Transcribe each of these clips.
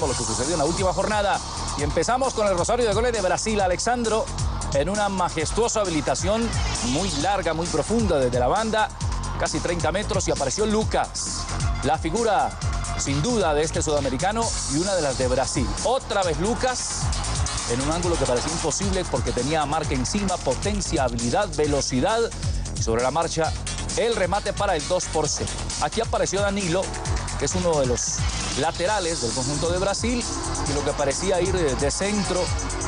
lo que sucedió en la última jornada y empezamos con el Rosario de Goles de Brasil, Alexandro, en una majestuosa habilitación muy larga, muy profunda desde la banda, casi 30 metros y apareció Lucas, la figura sin duda de este sudamericano y una de las de Brasil. Otra vez Lucas en un ángulo que parecía imposible porque tenía marca encima, potencia, habilidad, velocidad y sobre la marcha el remate para el 2 por 0. Aquí apareció Danilo, que es uno de los laterales del conjunto de Brasil y lo que parecía ir de centro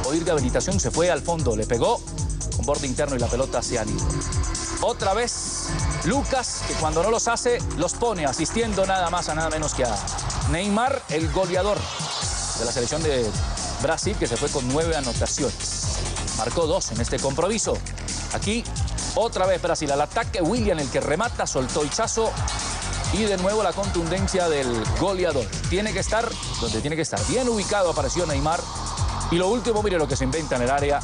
o ir de habilitación se fue al fondo, le pegó con borde interno y la pelota se aniló. Otra vez Lucas, que cuando no los hace, los pone asistiendo nada más a nada menos que a Neymar, el goleador de la selección de Brasil, que se fue con nueve anotaciones. Marcó dos en este compromiso. Aquí, otra vez Brasil al ataque. William, el que remata, soltó Ichazo y de nuevo la contundencia del goleador. Tiene que estar donde tiene que estar. Bien ubicado apareció Neymar. Y lo último, mire lo que se inventa en el área.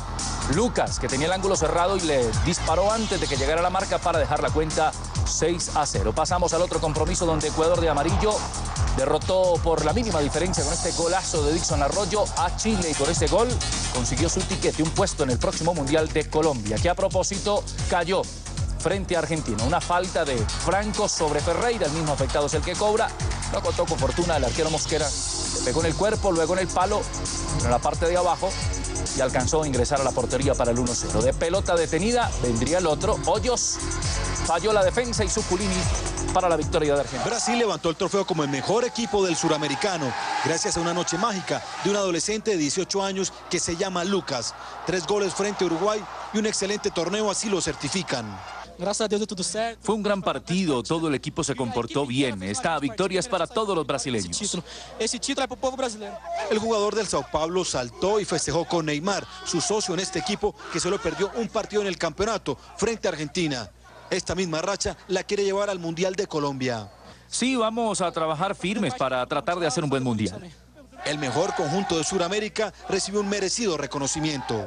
Lucas, que tenía el ángulo cerrado y le disparó antes de que llegara la marca para dejar la cuenta 6 a 0. Pasamos al otro compromiso donde Ecuador de amarillo derrotó por la mínima diferencia con este golazo de Dixon Arroyo a Chile y con ese gol consiguió su tiquete, un puesto en el próximo Mundial de Colombia, que a propósito cayó frente a Argentina. Una falta de Franco sobre Ferreira, el mismo afectado es el que cobra. No contó con fortuna el arquero Mosquera. Le pegó en el cuerpo, luego en el palo, en la parte de abajo y alcanzó a ingresar a la portería para el 1-0. De pelota detenida vendría el otro. Hoyos falló la defensa y Suculini para la victoria de Argentina. Brasil levantó el trofeo como el mejor equipo del suramericano, gracias a una noche mágica de un adolescente de 18 años que se llama Lucas. Tres goles frente a Uruguay y un excelente torneo así lo certifican. Gracias a Dios todo Fue un gran partido, todo el equipo se comportó bien. Esta victoria es para todos los brasileños. Ese título es para el pueblo brasileño. El jugador del Sao Paulo saltó y festejó con Neymar, su socio en este equipo que solo perdió un partido en el campeonato frente a Argentina. Esta misma racha la quiere llevar al Mundial de Colombia. Sí, vamos a trabajar firmes para tratar de hacer un buen Mundial. El mejor conjunto de Sudamérica recibió un merecido reconocimiento.